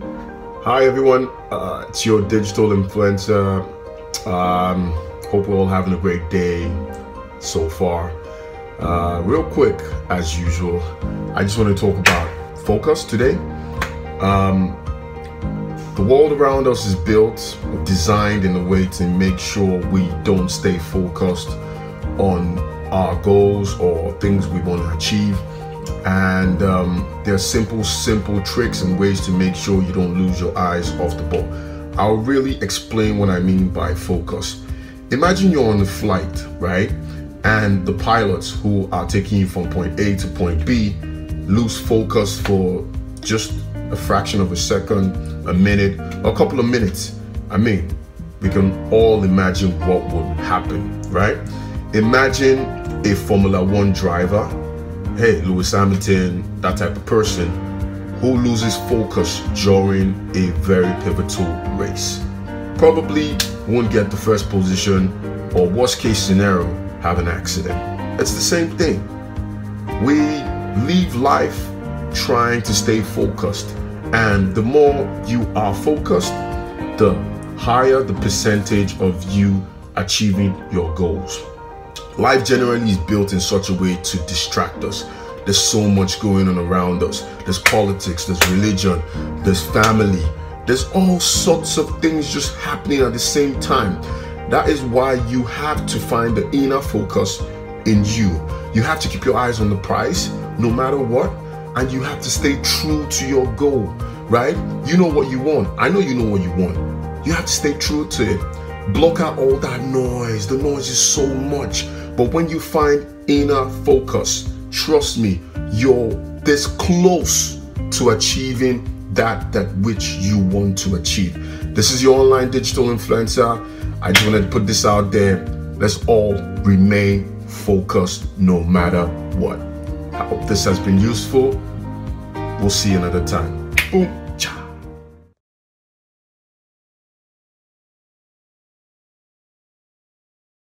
Hi everyone, uh, it's your digital influencer. Um, hope we're all having a great day so far. Uh, real quick, as usual, I just want to talk about focus today. Um, the world around us is built, designed in a way to make sure we don't stay focused on our goals or things we want to achieve and um, there are simple simple tricks and ways to make sure you don't lose your eyes off the ball. I'll really explain what i mean by focus. Imagine you're on a flight right? And the pilots who are taking you from point a to point b lose focus for just a fraction of a second a minute a couple of minutes. I mean we can all imagine what would happen right? Imagine a formula one driver hey, Lewis Hamilton, that type of person, who loses focus during a very pivotal race. Probably won't get the first position, or worst case scenario, have an accident. It's the same thing. We live life trying to stay focused, and the more you are focused, the higher the percentage of you achieving your goals. Life generally is built in such a way to distract us. There's so much going on around us. There's politics, there's religion, there's family. There's all sorts of things just happening at the same time. That is why you have to find the inner focus in you. You have to keep your eyes on the prize no matter what, and you have to stay true to your goal, right? You know what you want. I know you know what you want. You have to stay true to it. Block out all that noise. The noise is so much. But when you find inner focus, trust me, you're this close to achieving that that which you want to achieve. This is your online digital influencer. I just wanted to put this out there. Let's all remain focused no matter what. I hope this has been useful. We'll see you another time. Boom.